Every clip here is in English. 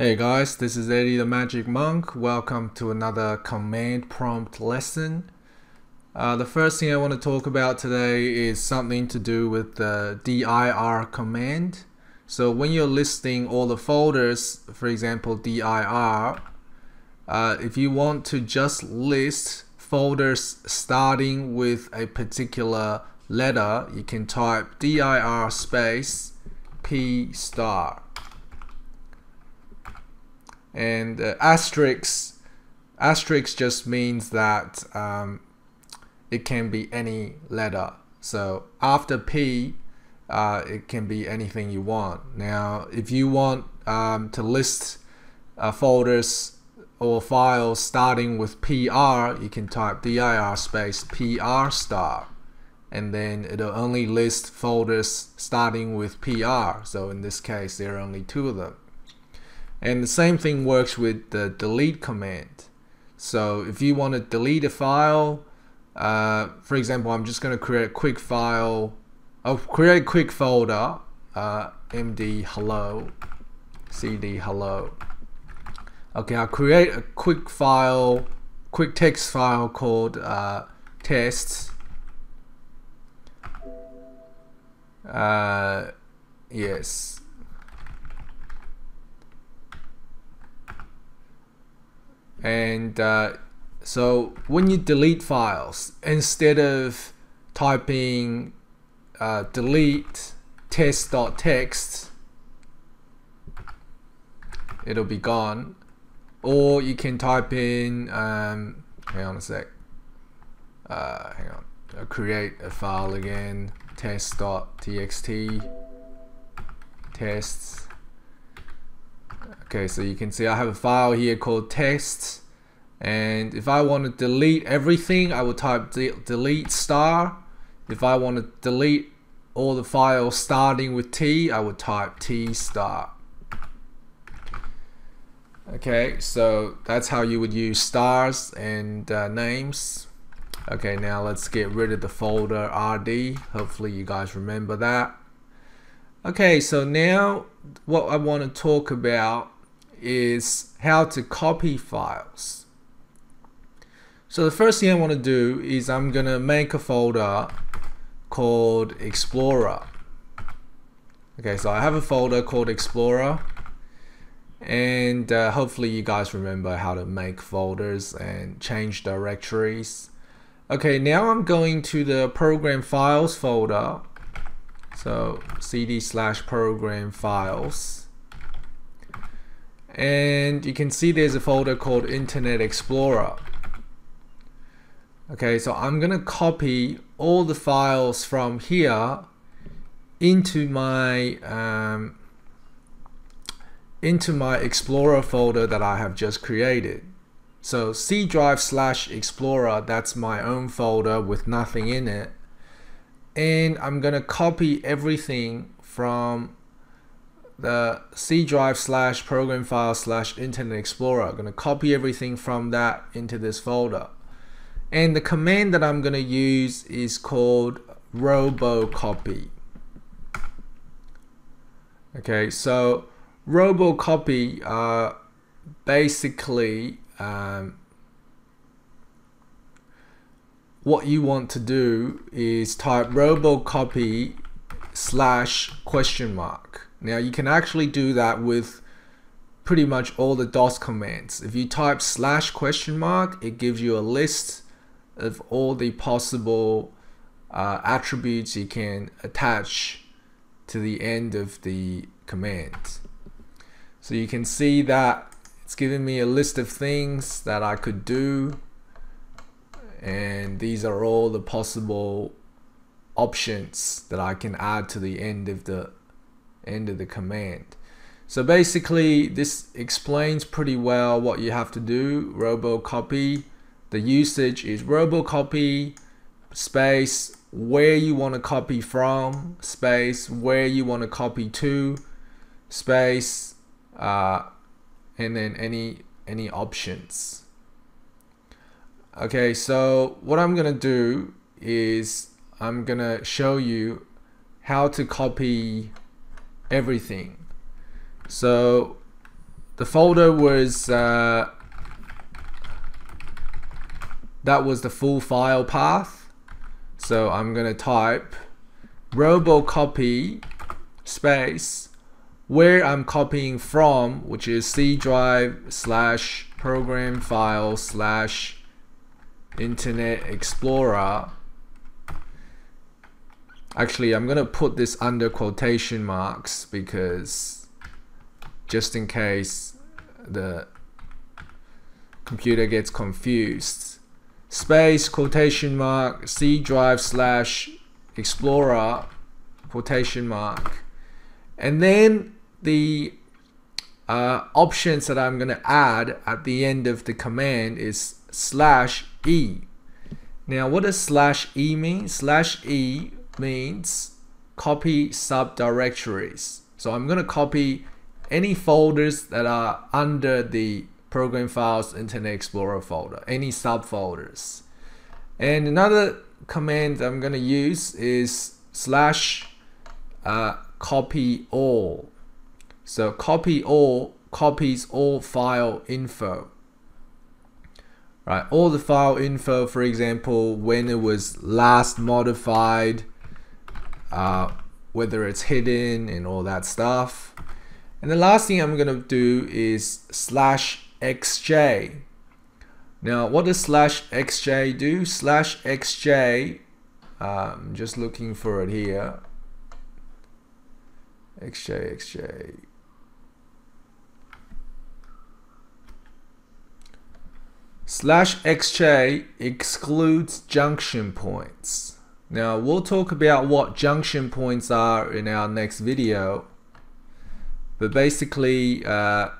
Hey guys, this is Eddie the Magic Monk. Welcome to another command prompt lesson. Uh, the first thing I want to talk about today is something to do with the dir command. So when you're listing all the folders, for example dir, uh, if you want to just list folders starting with a particular letter, you can type dir space p star and uh, asterisk asterisk just means that um, it can be any letter. So after P uh, it can be anything you want. Now if you want um, to list uh, folders or files starting with PR you can type dir space PR star. And then it'll only list folders starting with PR so in this case there are only two of them and the same thing works with the delete command. So if you want to delete a file, uh, for example, I'm just going to create a quick file, I'll create a quick folder, uh, md hello, cd hello. Okay, I'll create a quick file, quick text file called uh, tests. Uh, yes, and uh, so when you delete files instead of typing uh, delete test.txt it'll be gone. Or you can type in um, hang on a sec. Uh, hang on. I'll create a file again. Test.txt tests Okay, so you can see I have a file here called tests. And if I want to delete everything, I will type de delete star. If I want to delete all the files starting with T, I would type T star. Okay, so that's how you would use stars and uh, names. Okay, now let's get rid of the folder RD. Hopefully you guys remember that. Okay, so now what I want to talk about is how to copy files. So the first thing I want to do is I'm going to make a folder called Explorer. Okay, so I have a folder called Explorer and uh, hopefully you guys remember how to make folders and change directories. Okay, now I'm going to the program files folder. So cd slash program files and you can see there's a folder called Internet Explorer. Okay, so I'm gonna copy all the files from here into my um, into my Explorer folder that I have just created. So C drive slash Explorer, that's my own folder with nothing in it. And I'm gonna copy everything from the C drive slash program file slash Internet Explorer. I'm going to copy everything from that into this folder. And the command that I'm going to use is called robocopy. Okay, so robocopy uh, basically um, what you want to do is type robocopy slash question mark now you can actually do that with pretty much all the DOS commands. If you type slash question mark, it gives you a list of all the possible uh, attributes you can attach to the end of the command. So you can see that it's giving me a list of things that I could do and these are all the possible options that I can add to the end of the end of the command. So basically this explains pretty well what you have to do, robocopy. The usage is robocopy space where you want to copy from space where you want to copy to space uh, and then any any options okay so what I'm gonna do is I'm gonna show you how to copy everything. So the folder was uh, that was the full file path so I'm gonna type robocopy space where I'm copying from which is C drive slash program file slash internet explorer actually I'm gonna put this under quotation marks because just in case the computer gets confused. Space quotation mark C drive slash explorer quotation mark. And then the uh, options that I'm gonna add at the end of the command is slash e. Now what does slash e mean? Slash e means copy subdirectories. So I'm gonna copy any folders that are under the program files internet explorer folder any subfolders. And another command I'm gonna use is slash uh, copy all. So copy all copies all file info. Right all the file info for example when it was last modified uh, whether it's hidden and all that stuff and the last thing I'm gonna do is slash xj. Now, what does slash xj do? Slash xj, I'm um, just looking for it here. xj, xj. Slash xj excludes junction points. Now, we'll talk about what junction points are in our next video. But basically, uh,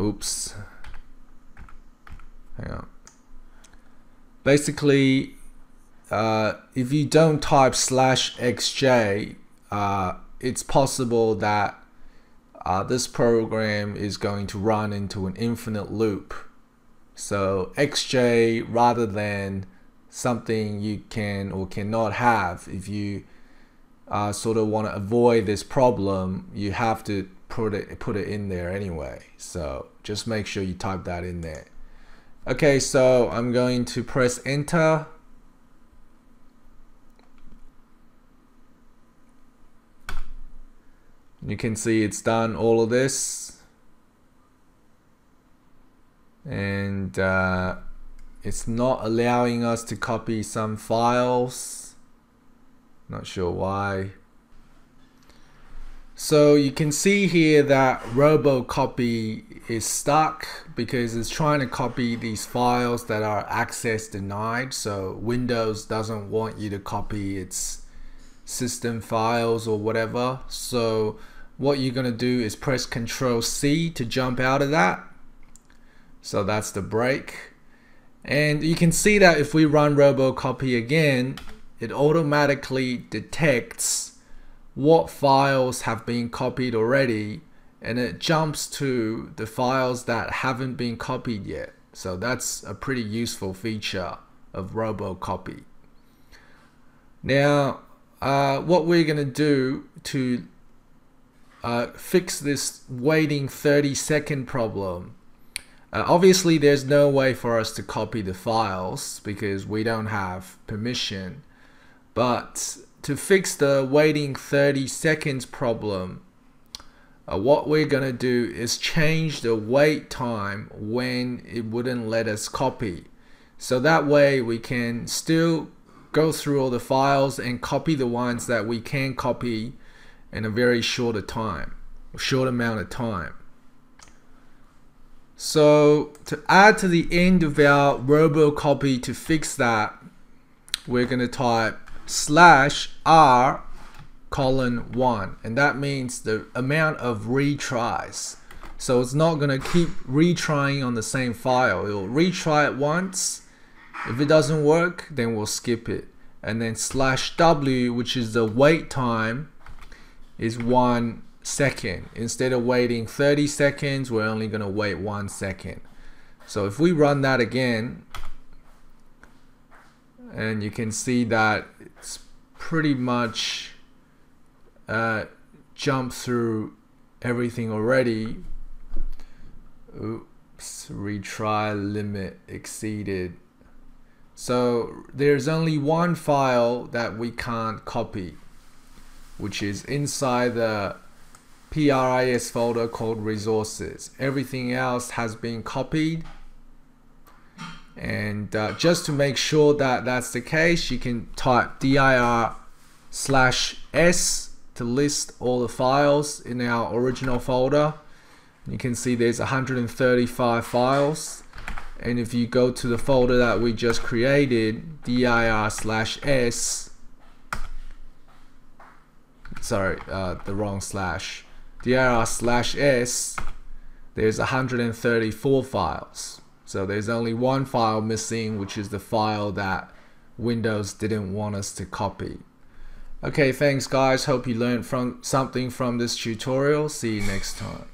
oops, hang on. Basically, uh, if you don't type slash xj, uh, it's possible that uh, this program is going to run into an infinite loop. So xj rather than something you can or cannot have if you uh, sort of want to avoid this problem, you have to put it put it in there anyway. So just make sure you type that in there. Okay, so I'm going to press enter. You can see it's done all of this. And uh, it's not allowing us to copy some files. Not sure why. So you can see here that RoboCopy is stuck because it's trying to copy these files that are access denied. So Windows doesn't want you to copy its system files or whatever. So what you're going to do is press Control C to jump out of that. So that's the break. And you can see that if we run RoboCopy again, it automatically detects what files have been copied already and it jumps to the files that haven't been copied yet. So that's a pretty useful feature of RoboCopy. Now, uh, what we're going to do to uh, fix this waiting 30 second problem uh, obviously there's no way for us to copy the files because we don't have permission but to fix the waiting 30 seconds problem, uh, what we're going to do is change the wait time when it wouldn't let us copy. So that way we can still go through all the files and copy the ones that we can copy in a very short time, short amount of time. So to add to the end of our robocopy to fix that, we're going to type slash r colon 1 and that means the amount of retries. So it's not gonna keep retrying on the same file. It'll retry it once. If it doesn't work then we'll skip it. And then slash w which is the wait time is one second instead of waiting 30 seconds we're only gonna wait one second so if we run that again and you can see that it's pretty much uh, jump through everything already. Oops, retry limit exceeded. So there's only one file that we can't copy, which is inside the PRIS folder called resources. Everything else has been copied. And uh, just to make sure that that's the case, you can type dir slash s to list all the files in our original folder. You can see there's 135 files and if you go to the folder that we just created dir slash s sorry uh, the wrong slash dir slash s there's 134 files. So there's only one file missing which is the file that Windows didn't want us to copy. Okay thanks guys. Hope you learned from something from this tutorial. See you next time